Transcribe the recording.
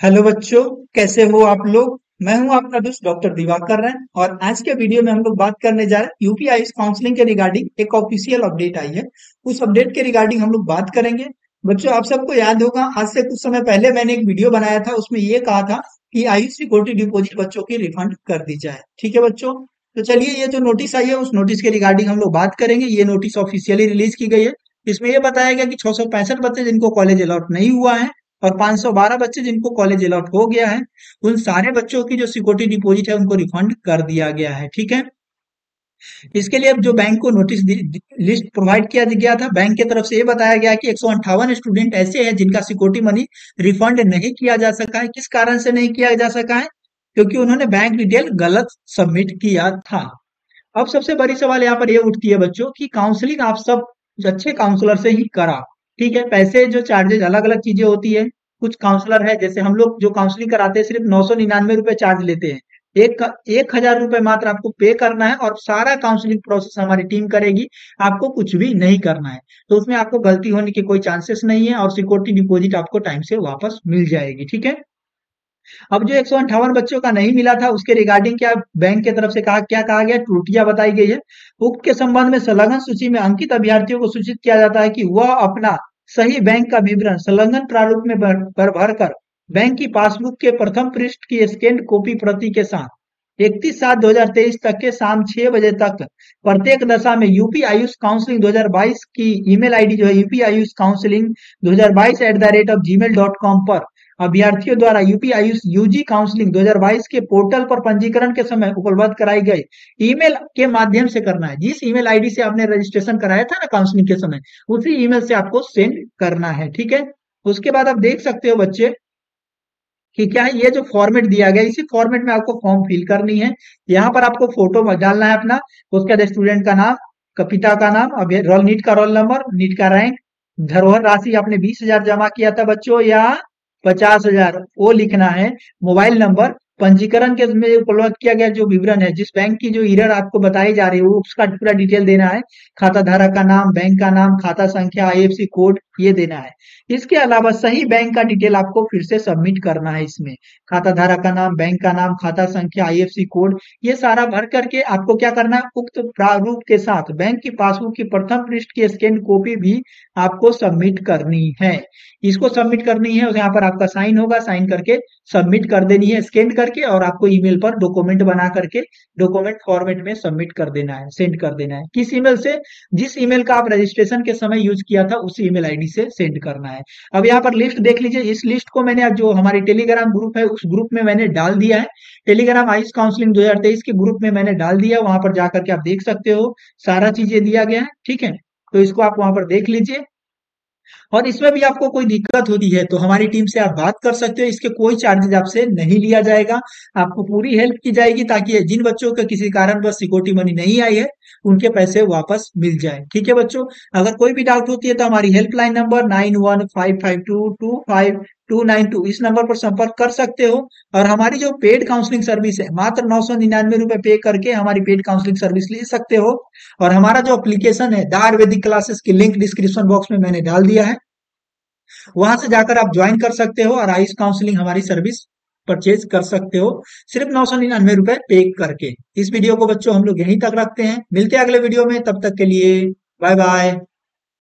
Hello बच्चों, कैसे हो आप लोग? मैं हूँ आपका दोस्त डॉक्टर दिवाकर रैन और आज के वीडियो में हम लोग बात करने जा रहे हैं यूपीआई काउंसलिंग के रिगार्डिंग एक ऑफिशियल अपडेट आई है। उस अपडेट के रिगार्डिंग हम लोग बात करेंगे। बच्चों, आप सबको याद होगा, आज से कुछ समय पहले मैंने एक वीडियो बनाया था, उसमें ये कहा था कि आयुष सिक्योरिटी डिपोजिट बच्चों की रिफंड कर दी जाए। ठीक है बच्चों? तो चलिए, ये जो नोटिस आई है, उस नोटिस के रिगार्डिंग हम लोग बात करेंगे। ये नोटिस ऑफिशियली रिलीज़ की गई है। इसमें यह बताया गया कि छह बच्चे जिनको कॉलेज अलॉट नहीं हुआ है और 512 बच्चे जिनको कॉलेज अलॉट हो गया है, उन सारे बच्चों की जो सिक्योरिटी डिपॉजिट है, उनको रिफंड कर दिया गया है, ठीक है? इसके लिए अब जो बैंक को नोटिस लिस्ट प्रोवाइड किया गया था बैंक की तरफ़ से ये बताया गया कि एक स्टूडेंट ऐसे हैं जिनका सिक्योरिटी मनी रिफंड नहीं किया जा सका है। किस कारण से नहीं किया जा सका है? क्योंकि उन्होंने बैंक डिटेल गलत सबमिट किया था। अब सबसे बड़ी सवाल यहाँ पर ये उठती है बच्चों की काउंसलिंग आप सब, अच्छे काउंसलर से ही करा, ठीक है? पैसे जो चार्जेज अलग अलग चीज़ें होती है कुछ काउंसलर है, जैसे हम लोग जो काउंसलिंग कराते हैं, सिर्फ़ नौ सौ निन्यानवे रुपए चार्ज लेते हैं। एक एक हज़ार रुपए मात्र आपको पे करना है और सारा काउंसलिंग प्रोसेस हमारी टीम करेगी, आपको कुछ भी नहीं करना है। तो उसमें आपको गलती होने की कोई चांसेस नहीं है और सिक्योरिटी डिपॉजिट आपको टाइम से वापस मिल जाएगी, ठीक है? अब जो एक बच्चों का नहीं मिला था, उसके रिगार्डिंग क्या बैंक की तरफ़ से कहा, क्या कहा गया? त्रुटियाँ बताई गई है। उक्त के संबंध में संलग्न सूची में अंकित अभ्यर्थियों को सूचित किया जाता है कि वह अपना सही बैंक का विवरण संलग्न प्रारूप में भर भर, भर कर बैंक की पासबुक के प्रथम पृष्ठ की स्कैन कॉपी प्रति के साथ। इकतीस सात दो हज़ार तेईस तक के शाम छह बजे तक प्रत्येक दशा में यूपी आयुष काउंसलिंग 2022 की ईमेल आईडी जो है UP AYUSH counselling 2022 at the rate of G पर अभ्यर्थियों द्वारा यूपी आयुष यूजी काउंसलिंग 2022 के पोर्टल पर पंजीकरण के समय उपलब्ध कराई गई ईमेल के माध्यम से करना है। जिस ईमेल आईडी से आपने रजिस्ट्रेशन कराया था ना काउंसलिंग के समय, उसी ईमेल से आपको सेंड करना है, ठीक है? उसके बाद आप देख सकते हो बच्चे कि क्या है, ये जो फॉर्मेट दिया गया, इसी फॉर्मेट में आपको फॉर्म फिल करनी है। यहाँ पर आपको फ़ोटो डालना है अपना, उसके बाद स्टूडेंट का नाम पिता का नाम रोल, नीट का रोल नंबर, नीट का रैंक, धरोहर राशि आपने बीस हज़ार जमा किया था बच्चों, या पचास हज़ार। वो लिखना है, मोबाइल नंबर, पंजीकरण के में उपलब्ध किया गया जो विवरण है, जिस बैंक की जो इरर आपको बताई जा रही है, वो उसका पूरा डिटेल देना है। खाता धारक का नाम, बैंक का नाम, खाता संख्या आईएफसी कोड ये देना है। इसके अलावा सही बैंक का डिटेल आपको फिर से सबमिट करना है इसमें। खाता धारक का नाम, बैंक का नाम, खाता संख्या आईएफसी कोड ये सारा भर करके आपको क्या करना है? उक्त प्रारूप के साथ बैंक की पासबुक की प्रथम पृष्ठ की स्कैन कॉपी भी आपको सबमिट करनी है। इसको सबमिट करनी है, यहाँ पर आपका साइन होगा साइन करके सबमिट कर देनी है स्कैन करके और आपको ईमेल पर डॉक्यूमेंट बना करके डॉक्यूमेंट फॉर्मेट में सबमिट कर देना है सेंड कर देना है। किस ईमेल से? जिस ईमेल का आप रजिस्ट्रेशन के समय यूज़ किया था, उस ईमेल आईडी से सेंड करना है। अब यहाँ पर लिस्ट देख लीजिए, इस लिस्ट को मैंने जो हमारी टेलीग्राम ग्रुप है, उस ग्रुप में मैंने डाल दिया है। टेलीग्राम आइस काउंसलिंग 2023 के ग्रुप में मैंने डाल दिया, वहाँ पर जाकर के आप देख सकते हो। सारा चीज़ें दिया गया है, ठीक है? तो इसको आप वहाँ पर देख लीजिए। और इसमें भी आपको कोई दिक्कत होती है तो हमारी टीम से आप बात कर सकते हो। इसके कोई चार्जेज आपसे नहीं लिया जाएगा। आपको पूरी हेल्प की जाएगी ताकि जिन बच्चों का किसी कारण पर सिक्योरिटी मनी नहीं आई है, उनके पैसे वापस मिल जाए। ठीक है बच्चों? अगर कोई भी डाउट होती है तो हमारी helpline number nine one five five two two five two nine two, इस नंबर पर संपर्क कर सकते हो। और हमारी जो पेड काउंसलिंग सर्विस है, मात्र नौ सौ निन्यानवे रुपए पे करके हमारी पेड काउंसलिंग सर्विस ले सकते हो। और हमारा जो एप्लीकेशन है द आयुर्वेदिक क्लासेस की लिंक डिस्क्रिप्शन बॉक्स में मैंने डाल दिया है। वहाँ से जाकर आप ज्वाइन कर सकते हो और आयुष काउंसलिंग हमारी सर्विस परचेज कर सकते हो, सिर्फ़ नौ सौ निन्यानवे रुपए पे करके। इस वीडियो को बच्चों, हम लोग यहीं तक रखते हैं। मिलते हैं अगले वीडियो में, तब तक के लिए बाय बाय